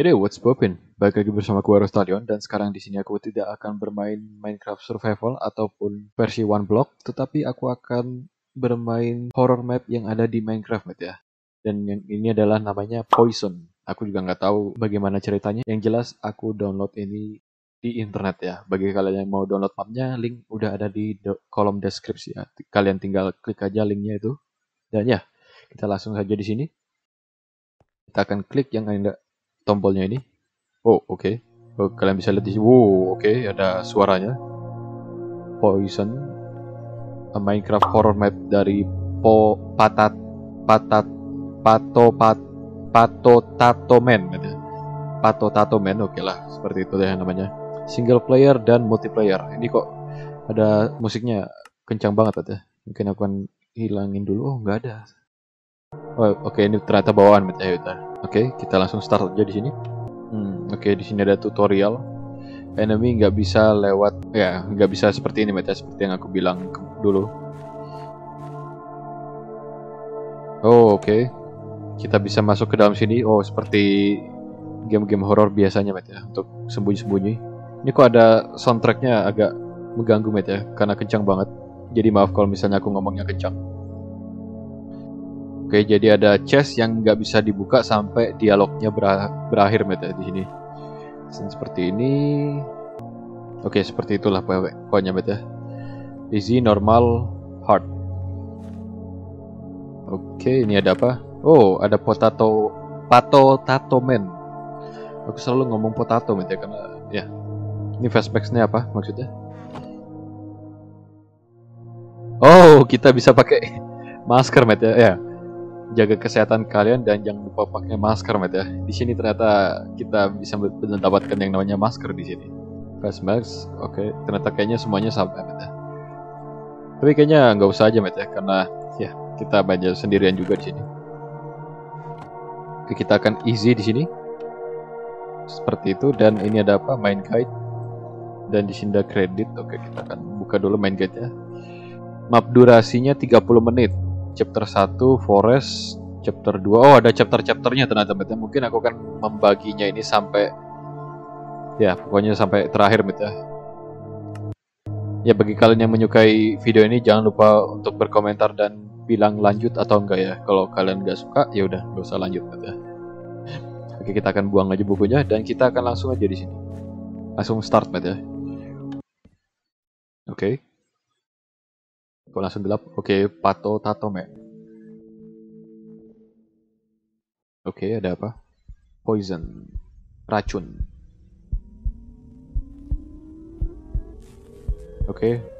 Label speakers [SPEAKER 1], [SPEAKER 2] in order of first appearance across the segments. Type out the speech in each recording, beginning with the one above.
[SPEAKER 1] Hey what's poppin? Balik lagi bersama gue Rostalion dan sekarang di sini aku tidak akan bermain Minecraft Survival ataupun versi one block, tetapi aku akan bermain horror map yang ada di Minecraft map ya. Dan yang ini adalah namanya Poison. Aku juga nggak tahu bagaimana ceritanya. Yang jelas aku download ini di internet ya. Bagi kalian yang mau download mapnya, link udah ada di kolom deskripsi ya. Kalian tinggal klik aja linknya itu. Dan ya, kita langsung saja di sini. Kita akan klik yang ada tombolnya ini. Oh, oke. Oh, kalian bisa lihat di sini. Wow, oke, ada suaranya. Poison. A Minecraft horror map dari Po Patat Patat Pato Pat Pato Tato Man gitu. Pato Tato Man, oke lah, seperti itu deh namanya. Single player dan multiplayer. Ini kok ada musiknya kencang banget ya. Mungkin aku akan hilangin dulu. Oh, nggak ada. Oh, oke ini ternyata bawaan Met ya Oke, kita langsung start aja di sini. Hmm, oke di sini ada tutorial. Enemy nggak bisa lewat, ya nggak bisa seperti ini Met ya, seperti yang aku bilang dulu. Oh oke, kita bisa masuk ke dalam sini. Oh seperti game-game horor biasanya Met ya, untuk sembunyi-sembunyi. Ini kok ada soundtracknya agak mengganggu Met ya, karena kencang banget. Jadi maaf kalau misalnya aku ngomongnya kencang. Oke, jadi ada chest yang nggak bisa dibuka sampai dialognya bera- berakhir Met ya di sini. Seperti ini. Oke, seperti itulah pokok- pokoknya Met ya. Easy, normal, hard. Oke, ini ada apa? Oh, ada potato pato tato man. Aku selalu ngomong potato Met ya karena ya. Ini fastbacksnya apa maksudnya? Oh, kita bisa pakai masker Met ya. Jaga kesehatan kalian dan jangan lupa pakai masker met ya. Di sini ternyata kita bisa mendapatkan yang namanya masker di sini. Face mask, oke. Ternyata kayaknya semuanya sama met ya. Tapi kayaknya nggak usah aja met ya, karena ya kita banyak sendirian juga di sini. Oke, kita akan easy di sini. Seperti itu dan ini ada apa? Main guide. Dan di sini ada kredit. Oke, kita akan buka dulu main guide-nya. Map durasinya 30 menit chapter 1 forest chapter 2 oh ada chapter-chapternya ternyata ya. mungkin aku akan membaginya ini sampai ya pokoknya sampai terakhir Met, ya. Ya bagi kalian yang menyukai video ini jangan lupa untuk berkomentar dan bilang lanjut atau enggak ya. Kalau kalian nggak suka ya udah nggak usah lanjut Met, ya. Oke kita akan buang aja bukunya dan kita akan langsung aja di sini. Langsung start Met, ya. Oke Kok langsung gelap? Oke, pato tato me. Oke, ada apa? Poison. Racun. Oke.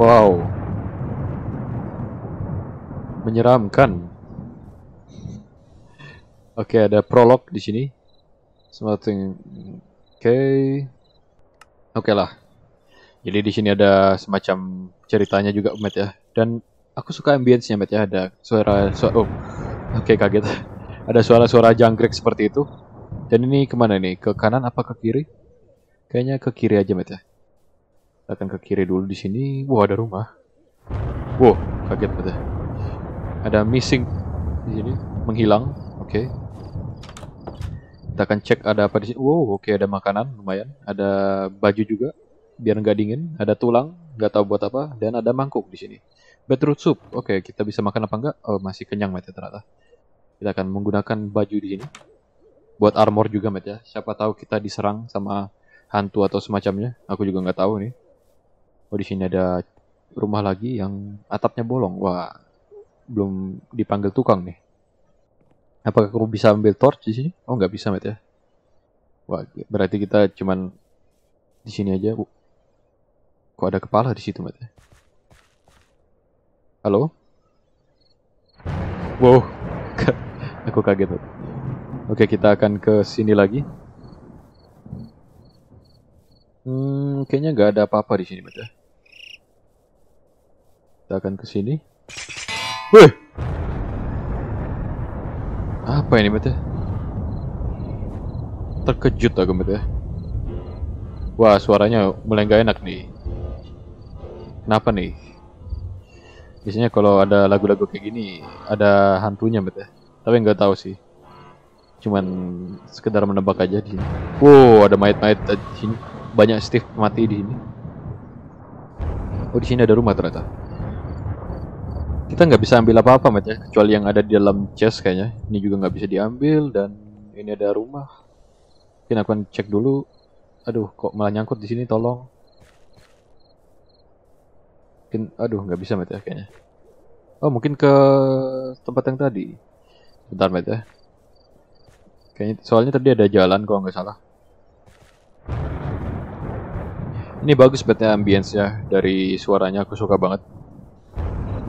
[SPEAKER 1] Wow. Menyeramkan. Oke, ada prolog di sini. Something. Oke. Oke lah. Jadi di sini ada semacam ceritanya juga, Met ya. Dan aku suka ambience-nya, Met ya. Ada suara, suara oh. Oke, kaget. Ada suara-suara jangkrik seperti itu. Dan ini ke mana nih? Ke kanan apa ke kiri? Kayaknya ke kiri aja, Met ya. Kita akan ke kiri dulu di sini. Wah, ada rumah. Wow, kaget betul. Ada missing di sini, menghilang. Oke. Kita akan cek ada apa di sini. Wow, oke ada makanan lumayan. Ada baju juga biar nggak dingin. Ada tulang, nggak tahu buat apa. Dan ada mangkuk di sini. Beetroot soup. Oke, kita bisa makan apa enggak? Oh, masih kenyang Met ya, ternyata. Kita akan menggunakan baju di sini. Buat armor juga Met ya. Siapa tahu kita diserang sama hantu atau semacamnya. Aku juga nggak tahu nih. Oh di sini ada rumah lagi yang atapnya bolong. Wah, belum dipanggil tukang nih. Apakah kamu bisa ambil torch di sini? Oh nggak bisa met ya. Wah, berarti kita cuman di sini aja. Kok ada kepala di situ met ya? Halo? Wow, aku kaget. Oke kita akan ke sini lagi. Hmm, kayaknya nggak ada apa-apa di sini, Bet ya. Kita akan ke sini. Wih! Apa ini, Bet ya? terkejut aku ya. Wah suaranya mulai gak enak nih. Kenapa nih? Biasanya kalau ada lagu-lagu kayak gini ada hantunya ya. Tapi nggak tahu sih. Cuman sekedar menebak aja di sini. Wow ada mayat-mayat di sini. Banyak Steve mati di sini. Oh di sini ada rumah ternyata. Kita nggak bisa ambil apa-apa met ya, kecuali yang ada di dalam chest kayaknya. Ini juga nggak bisa diambil dan ini ada rumah. Mungkin aku akan cek dulu. Aduh, kok malah nyangkut di sini, tolong. Mungkin, aduh, nggak bisa met ya kayaknya. Oh, mungkin ke tempat yang tadi. Bentar met ya. Kayaknya soalnya tadi ada jalan kalau nggak salah. Ini bagus betnya ambience ya dari suaranya aku suka banget.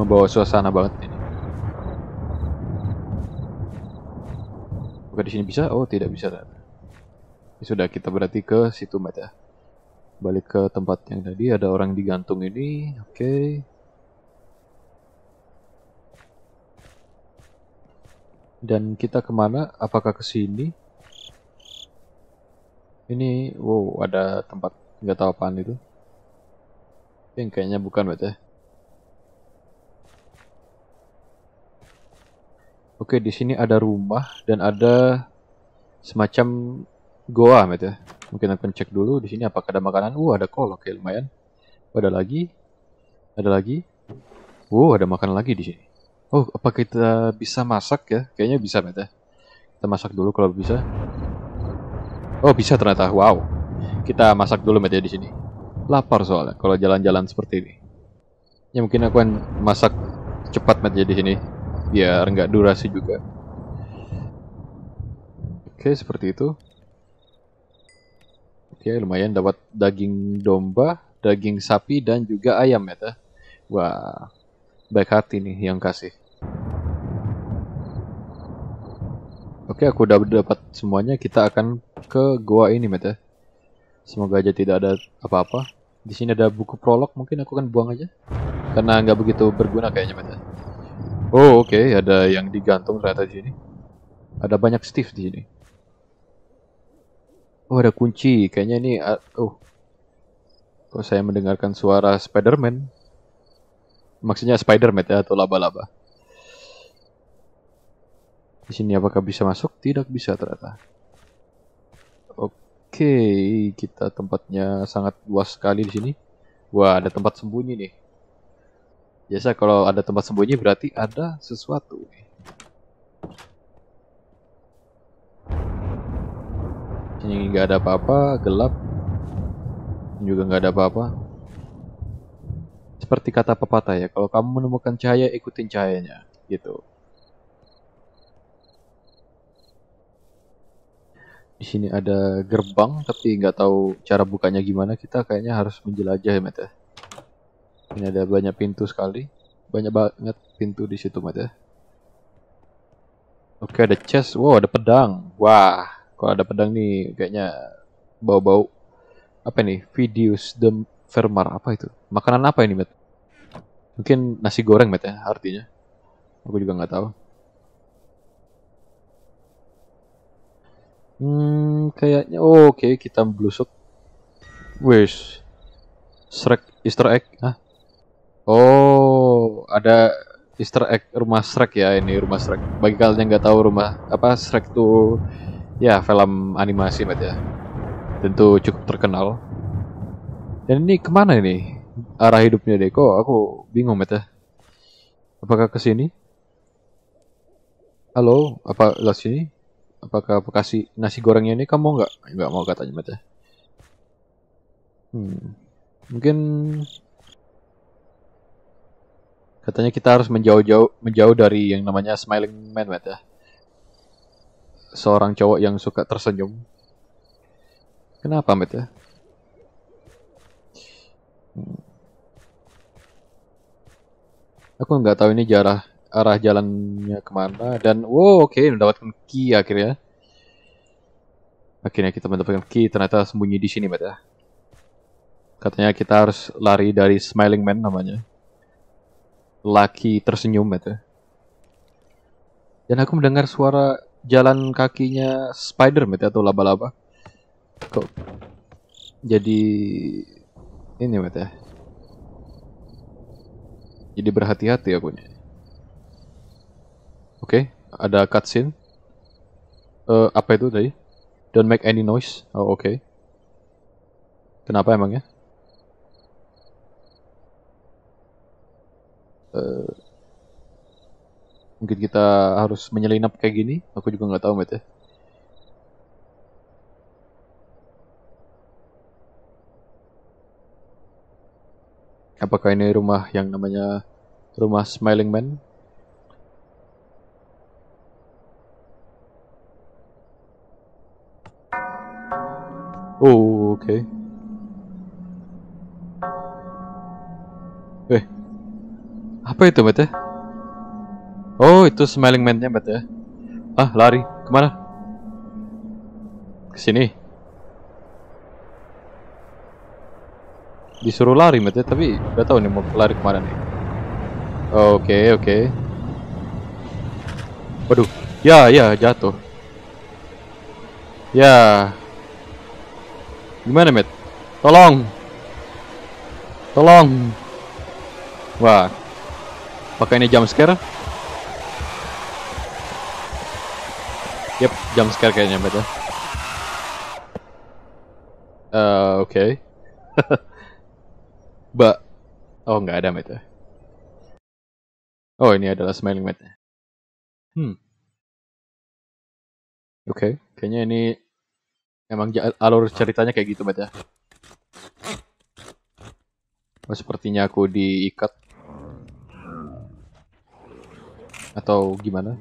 [SPEAKER 1] Membawa suasana banget ini. Bukan di sini bisa? Oh, tidak bisa. Ya sudah kita berarti ke situ Mat ya. Balik ke tempat yang tadi ada orang digantung ini. Oke. Dan kita ke mana? Apakah ke sini? Ini, wow, ada tempat nggak tahu apaan itu. Yang kayaknya bukan Mat ya. Oke, di sini ada rumah dan ada semacam goa, met ya. Mungkin akan cek dulu di sini apakah ada makanan. Uh, ada kolok ya lumayan. Ada lagi. Ada lagi. Uh, ada makanan lagi di sini. Oh, apa kita bisa masak ya? Kayaknya bisa, met ya. Kita masak dulu kalau bisa. Oh, bisa ternyata. Wow. Kita masak dulu, met ya di sini. Lapar soalnya kalau jalan-jalan seperti ini. Ya mungkin aku akan masak cepat, met ya di sini biar nggak durasi juga. Oke, seperti itu. Oke, lumayan dapat daging domba, daging sapi, dan juga ayam ya. Wah, baik hati nih yang kasih. Oke, aku udah dapat semuanya. Kita akan ke goa ini, Meta. Semoga aja tidak ada apa-apa. Di sini ada buku prolog, mungkin aku akan buang aja. Karena nggak begitu berguna kayaknya, Meta. Oh oke, okay. ada yang digantung ternyata di sini. Ada banyak Steve di sini. Oh ada kunci, kayaknya ini. Uh, oh, kok saya mendengarkan suara Spiderman? Maksudnya Spiderman ya atau laba-laba? Di sini apakah bisa masuk? Tidak bisa ternyata. Oke, okay, kita tempatnya sangat luas sekali di sini. Wah, ada tempat sembunyi nih. Biasa kalau ada tempat sembunyi berarti ada sesuatu. Ini nggak ada apa-apa, gelap. Juga nggak ada apa-apa. Seperti kata pepatah ya, kalau kamu menemukan cahaya, ikutin cahayanya. Gitu. Di sini ada gerbang, tapi nggak tahu cara bukanya gimana. Kita kayaknya harus menjelajah ya, Meta. Ini ada banyak pintu sekali. Banyak banget pintu di situ, Mat ya. Oke, ada chest. Wow, ada pedang. Wah, kalau ada pedang nih kayaknya bau-bau apa nih? Videos the Vermar apa itu? Makanan apa ini, Mat? Mungkin nasi goreng, Mat ya, artinya. Aku juga nggak tahu. Hmm, kayaknya oh, oke okay, kita blusuk. Wish. Shrek Easter egg. Hah? Oh, ada Easter egg rumah Shrek ya ini rumah Shrek. Bagi kalian yang nggak tahu rumah apa Shrek tuh ya film animasi met ya. Tentu cukup terkenal. Dan ini ke mana ini arah hidupnya deh? Kok aku bingung met ya. Apakah ke sini? Halo, apa ke sini? Apakah kasih nasi gorengnya ini kamu nggak nggak mau katanya met ya? Hmm, mungkin Katanya kita harus menjauh-jauh menjauh dari yang namanya smiling man, Matt ya. Seorang cowok yang suka tersenyum. Kenapa, Matt ya? Hmm. Aku nggak tahu ini jarah arah jalannya ke mana dan wow oke okay, mendapatkan key akhirnya. Akhirnya kita mendapatkan key ternyata sembunyi di sini, Matt ya. Katanya kita harus lari dari Smiling Man namanya laki tersenyum itu. Dan aku mendengar suara jalan kakinya Spider-Man atau laba-laba. kok jadi ini Matt ya? Jadi berhati-hati aku oke ada cutscene. Eh apa itu tadi? Don't make any noise. Oh oke. Kenapa emangnya Eh, mungkin kita harus menyelinap kayak gini. Aku juga nggak tahu Matt ya. Apakah ini rumah yang namanya rumah Smiling Man? Oh, oke. Apa itu, ya? Oh, itu Smiling Man-nya, ya? Ah, lari. Ke mana? Ke sini. Disuruh lari, ya, tapi gak tahu nih mau lari ke mana nih. Oke, oke. Waduh, ya, ya, jatuh. Ya, Gimana, Matt? Tolong. Tolong. Wah. Pakai ini jump scare? Yep, jump scare kayaknya, ya. Eh, oke. Ba. Oh, nggak ada, Matt ya. Oh, ini adalah smiling Matt. Hmm. Oke, kayaknya ini Emang alur ceritanya kayak gitu, Bet ya. Oh, sepertinya aku diikat. Atau gimana?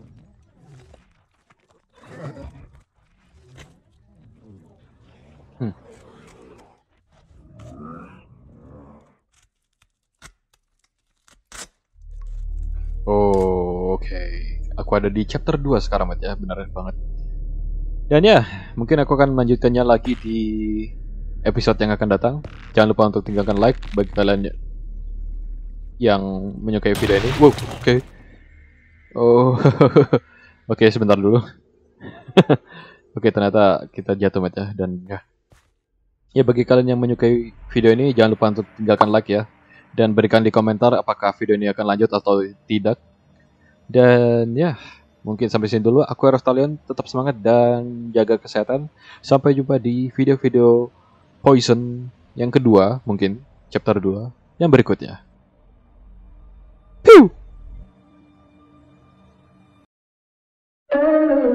[SPEAKER 1] Hmm. Oh, oke. Aku ada di chapter 2 sekarang, Bet ya. Benar banget. Dan ya, mungkin aku akan melanjutkannya lagi di episode yang akan datang. Jangan lupa untuk tinggalkan like bagi kalian yang menyukai video ini. Wow, oke. Oh, oke sebentar dulu. oke, ternyata kita jatuh Matt ya dan ya. Ya bagi kalian yang menyukai video ini jangan lupa untuk tinggalkan like ya dan berikan di komentar apakah video ini akan lanjut atau tidak. Dan ya, mungkin sampai sini dulu. Aku Eros Talion, tetap semangat dan jaga kesehatan. Sampai jumpa di video-video Poison yang kedua, mungkin chapter 2 yang berikutnya. Pew! Oh